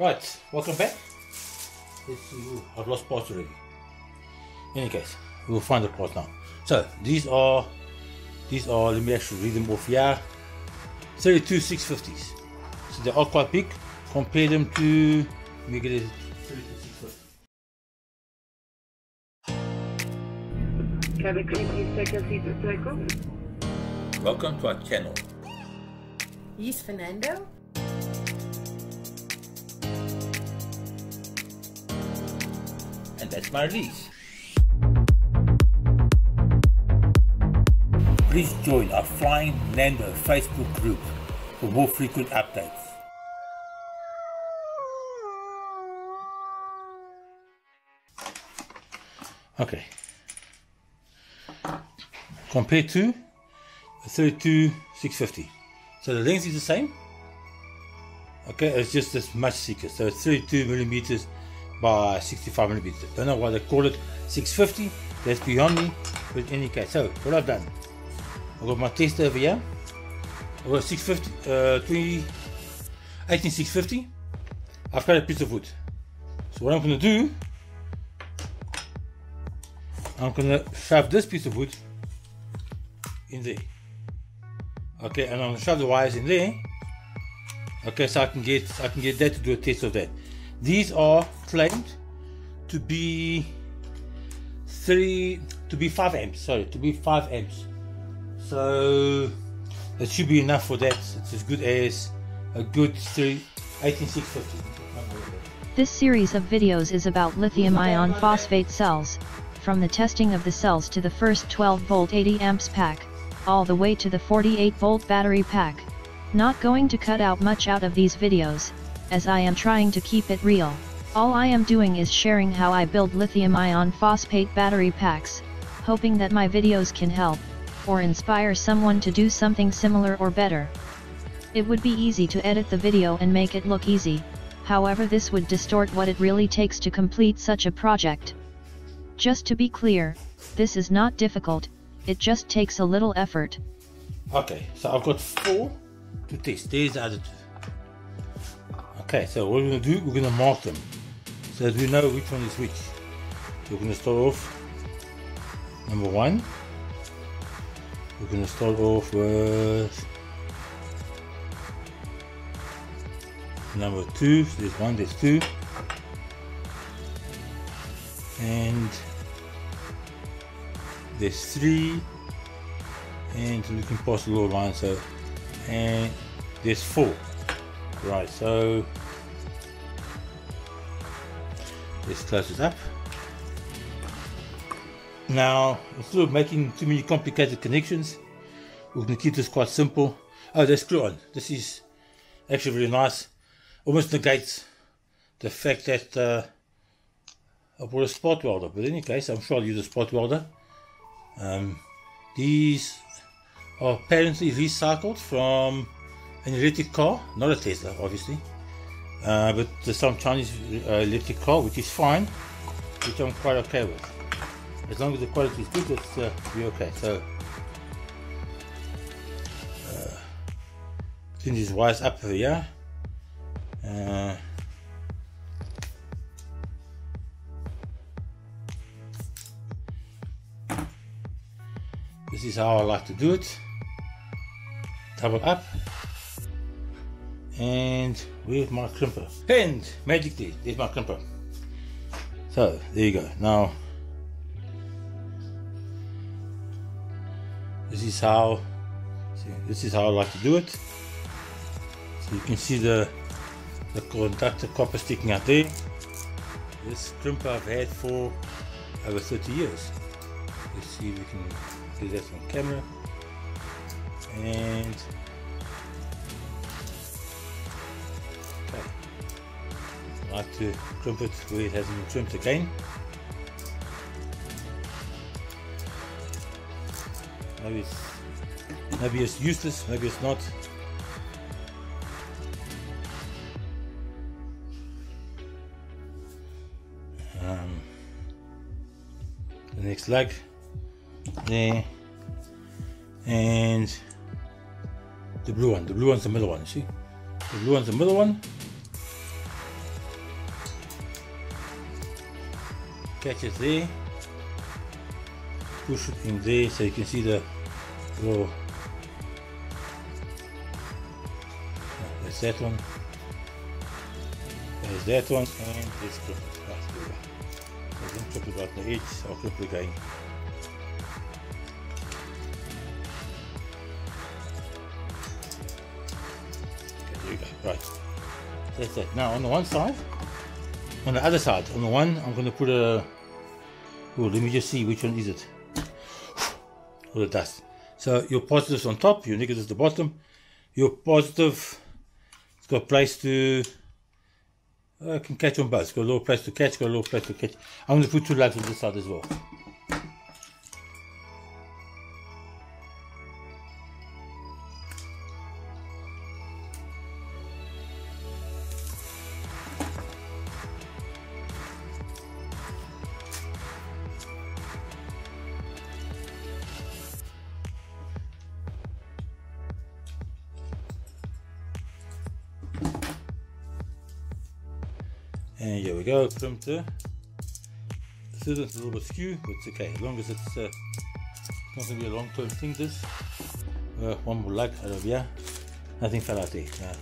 Right, welcome back. Let's see. Ooh, I've lost parts already. In any case, we'll find the parts now. So these are these are let me actually read them off here. 32 650s. So they are quite big. Compare them to let me get it 32 650. Please take your seats circle. Welcome to our channel. He's Fernando. And that's my release. Please join our Flying Nando Facebook group for more frequent updates. Okay. Compared to the 32 650. So the length is the same. Okay, it's just this much thicker. So it's 32 millimeters by 65 millimeters. Don't know why they call it 650. That's beyond me. But in any case, so what I've done, I've got my test over here. I've got 650, uh, 20, 18650. I've got a piece of wood. So what I'm going to do, I'm going to shove this piece of wood in there. Okay, and I'm going to shove the wires in there. Okay, so I can get I can get that to do a test of that. These are to be three to be five amps. Sorry, to be five amps. So that should be enough for that. It's as good as a good three 18650. This series of videos is about lithium iron phosphate cells, from the testing of the cells to the first 12 volt 80 amps pack, all the way to the 48 volt battery pack. Not going to cut out much out of these videos, as I am trying to keep it real. All I am doing is sharing how I build lithium iron phosphate battery packs, hoping that my videos can help, or inspire someone to do something similar or better. It would be easy to edit the video and make it look easy, however this would distort what it really takes to complete such a project. Just to be clear, this is not difficult, it just takes a little effort. Okay, so I've got four to test. There's the two. Okay, so what we're gonna do, we're gonna mark them so that we know which one is which. We're gonna start off number one. We're gonna start off with number two. So there's one, there's two, and there's three, and looking past the little line. So and there's four. Right, so let's close it up. Now, instead of making too many complicated connections, we're going to keep this quite simple. Oh, there's screw on. This is actually really nice. Almost negates the fact that uh, I bought a spot welder. But in any case, I'm sure I'll use a spot welder. Um, these are apparently recycled from an electric car, not a Tesla, obviously. Uh, but there's some Chinese uh, electric car, which is fine, which I'm quite okay with. As long as the quality is good, it's uh, be okay. So, uh, these wires up here. Uh, this is how I like to do it. Double up and with my crimper and magically there's my crimper so there you go. Now this is how this is how I like to do it. So you can see the the conductor copper sticking out there. This crimper I've had for over 30 years. Let's see if we can do that on camera. And Like to crimp it where it hasn't been trimmed again. Maybe it's, maybe it's useless, maybe it's not. Um, the next leg there and the blue one the blue one's the middle one see the blue one's the middle one catch it there push it in there so you can see the little uh, there's that one. There's that one and let's clip we go so don't clip it right the edge I'll clip it again okay, there we go. Right. That's it. Now on the one side on the other side on the one I'm going to put a oh let me just see which one is it. All the dust. So your positives on top your negatives at the bottom. Your positive it's got a place to uh, can catch on both. It's got a little place to catch got a little place to catch. I'm going to put two lights on this side as well And here we go, to the student's a little bit skew, but it's okay, as long as it's uh, not going to be a long-term thing this. Uh, one more lug out of here, nothing fell out there. Uh,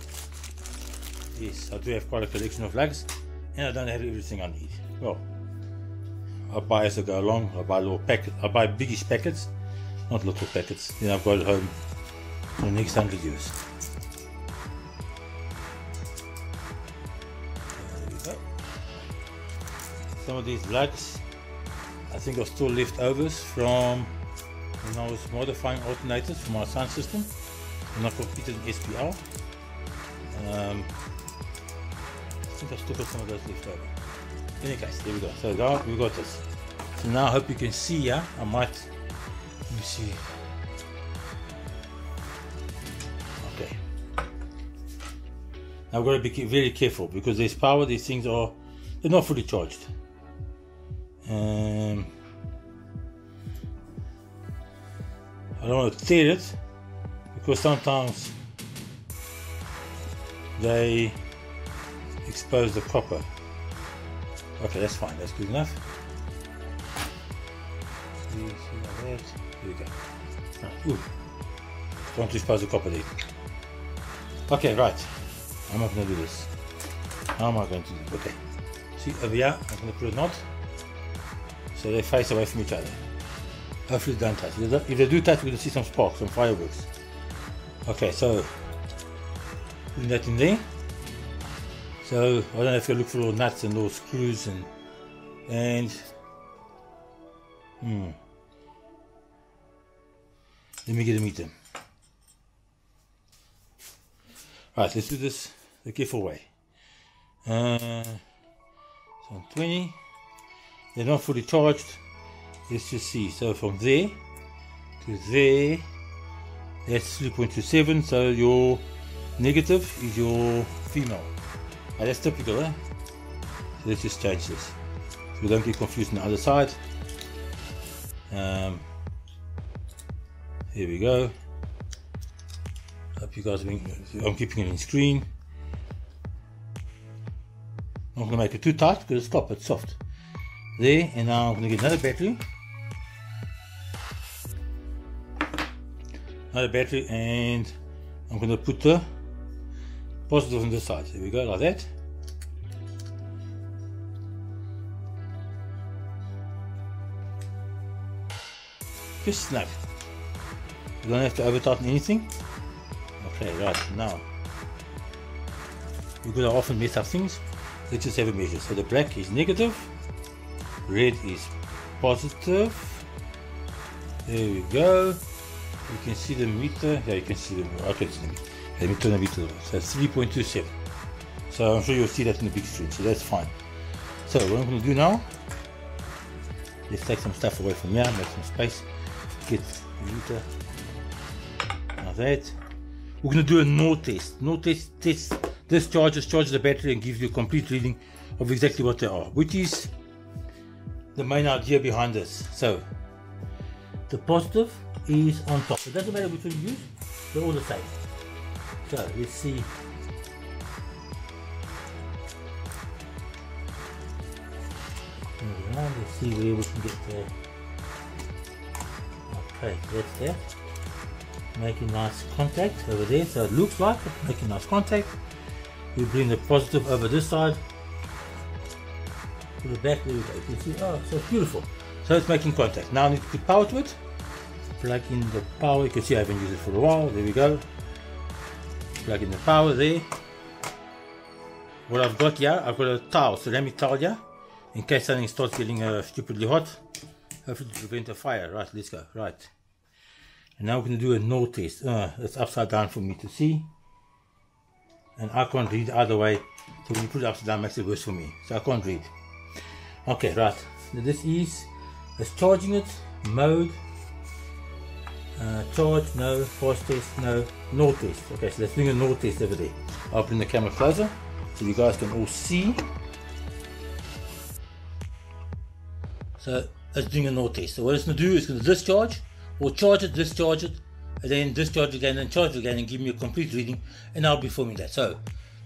yes, I do have quite a collection of lugs, and I don't have everything I need. Well, I buy as I go along, I buy little packets, I buy biggish packets, not little packets, then I've got it home for the next hundred years. Some of these lugs I think are still leftovers from when I was modifying alternators for my sound system when I competed in SPL um, I think I still got some of those left over. In any case there we go. So now we got this. So now I hope you can see yeah? I might let me see. Okay. Now I've got to be very careful because there's power these things are they're not fully charged um, I don't want to tear it because sometimes they expose the copper. Okay, that's fine, that's good enough. Here we go. Ooh. Don't expose the copper there. Okay, right. I'm not going to do this. How am I going to do it? Okay. See over here, I'm going to put a knot so they face away from each other. Hopefully they don't touch. If they do touch, we're to see some sparks, some fireworks. Okay, so putting that in there. So I don't have to look for little nuts and little screws and and hmm. Let me get a meter. Right, let's do this the giveaway. Uh, so 20 they're not fully charged. Let's just see. So from there to there that's 3.27 so your negative is your female. Oh, that's typical eh? so let's just change this. So we don't get confused on the other side. Um, here we go. Hope you guys being, I'm keeping it in screen. I'm not going to make it too tight because it's stop it's soft there and now I'm going to get another battery. Another battery and I'm going to put the positive on this side. There we go like that. Just snap. You don't have to over tighten anything. Okay right now. You're going to often mess up things. Let's just have a measure. So the black is negative red is positive. There we go. You can see the meter. Yeah you can see the okay see the meter. let me turn the meter. Over so 3.27 so I'm sure you'll see that in the big screen. So that's fine. So what I'm going to do now let's take some stuff away from here make some space get the meter. Like that. We're going to do a no test. No test test. This charges charges the battery and gives you a complete reading of exactly what they are which is the main idea behind this. So the positive is on top. It doesn't matter which one you use, they're all the same. So let's see. Let's see where we can get there. Okay, that's that. Making nice contact over there, so it looks like making nice contact. We bring the positive over this side. To the back, go. You can see, oh, so beautiful. So it's making contact. Now I need to put power to it. Plug in the power. You can see I haven't used it for a while. There we go. Plug in the power there. What I've got here, I've got a towel, ceramic towel here, in case something starts getting uh, stupidly hot. Hopefully to prevent a fire. Right, let's go. Right. And now we're going to do a no test. Uh, it's upside down for me to see. And I can't read either way. So when you put it upside down, it makes it worse for me. So I can't read. Okay, right. This is, it's charging it, mode, uh, charge, no, fast test, no, no test. Okay, so let's bring a no test over there. I'll bring the camera closer so you guys can all see. So let's bring a no test. So what it's going to do is going to discharge, or charge it, discharge it, and then discharge again and charge again and give me a complete reading and I'll be filming that. So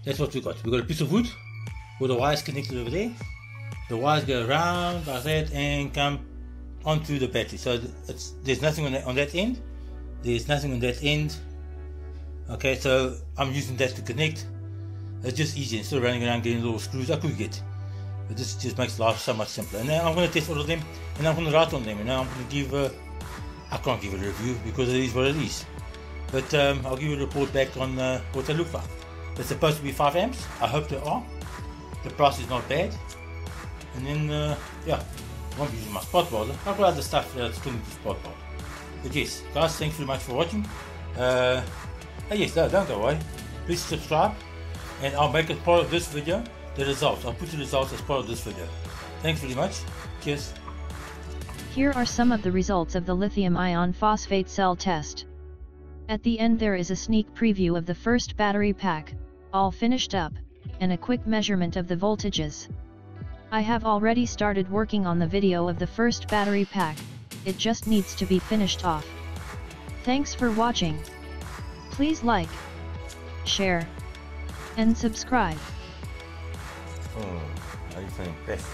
that's what we got. We got a piece of wood with the wires connected over there. The wires go around like that and come onto the battery. So there's nothing on that, on that end. There's nothing on that end. Okay, so I'm using that to connect. It's just easy instead of running around getting little screws I could get. But this just makes life so much simpler. And I'm going to test all of them and I'm going to write on them. And I'm going to give uh, I can't give a review because it is what it is. But um, I'll give you a report back on uh, what they look like. They're supposed to be 5 amps. I hope they are. The price is not bad. And then, uh, yeah, I won't be using my spot welder. I've got other stuff that's coming to spot welder. But yes, guys, thanks very much for watching. Uh, oh yes, no, don't go away. Please subscribe. And I'll make it part of this video, the results. I'll put the results as part of this video. Thanks very much. Cheers. Here are some of the results of the lithium iron phosphate cell test. At the end there is a sneak preview of the first battery pack, all finished up, and a quick measurement of the voltages. I have already started working on the video of the first battery pack, it just needs to be finished off. Thanks for watching. Please like, share, and subscribe. Hmm, oh, are you saying best?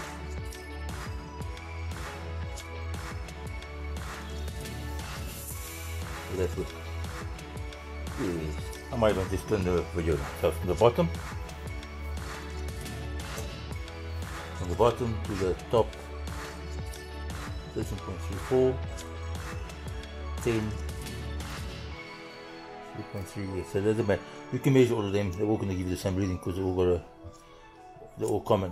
that's good. Hmm, I might want to turn the video from the bottom from the bottom to the top 13.34 10 3.3 so there's about you can measure all of them. They're all going to give you the same reading because they're all got a they're all common